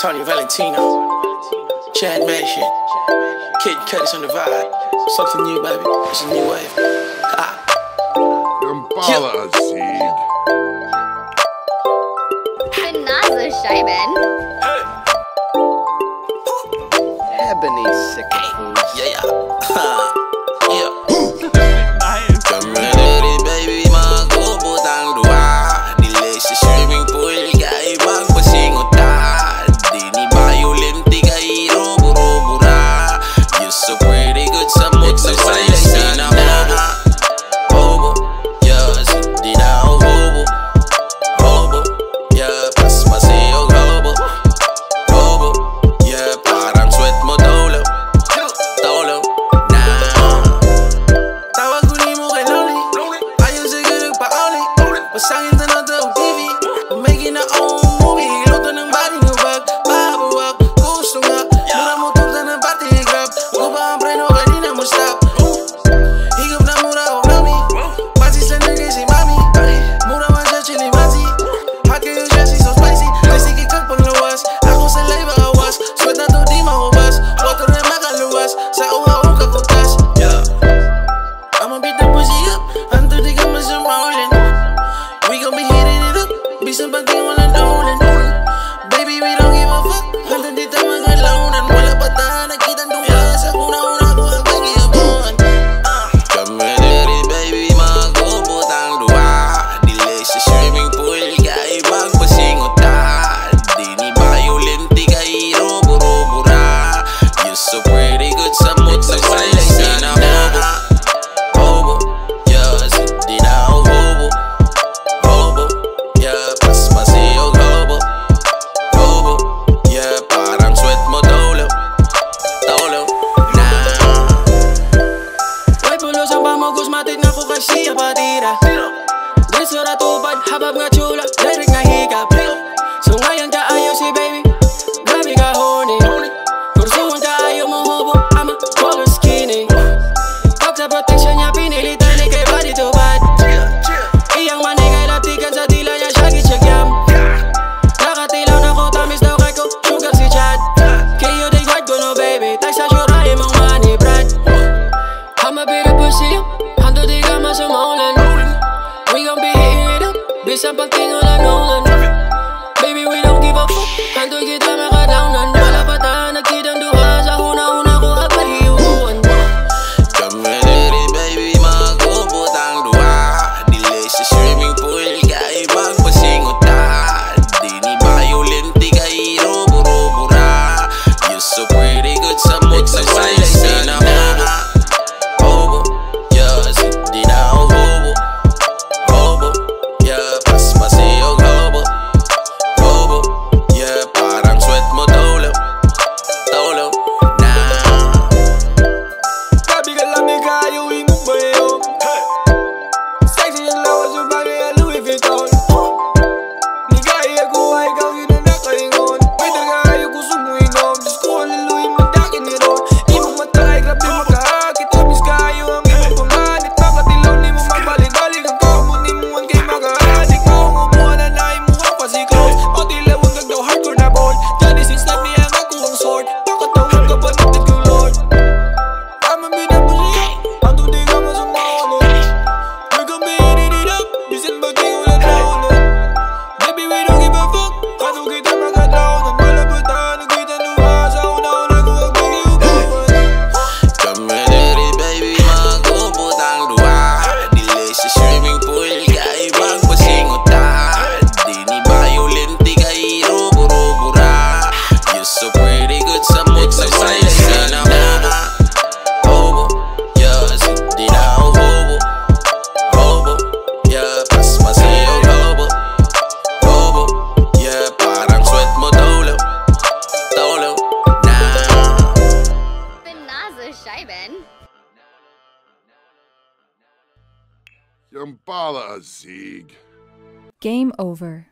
Tony Valentino, Chad Mansion, Kid Curtis on the vibe. Something new, baby. It's a new wave. Ah. Impala yep. Azeed. I'm. yeah, parang sweat mo dolo Dolo na May pulo sa pamugos, matik na ko kasi apatira Di tu ratupad, habab nga chula, direct nga hikap and see him. Hundred. We gon' be hitting it up. Bitch, I'm a king. Yambala Azig. Game over.